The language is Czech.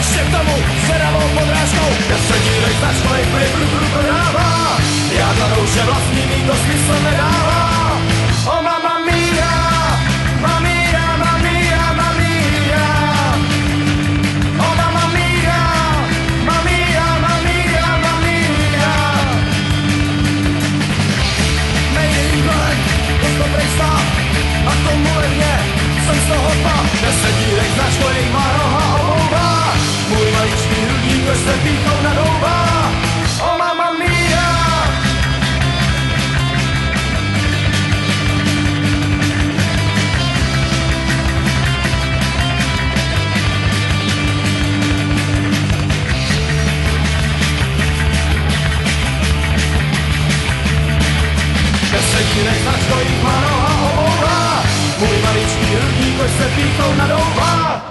ještě k tomu zvedavou podrážkou Já se začkolej, prý, prý, plivru prý, prý, prý, prý, prý, prý, prý, prý, prý, prý, předtím než zač dojít má noha obouvá. Můj maličký rudník, se píchou nadouvá.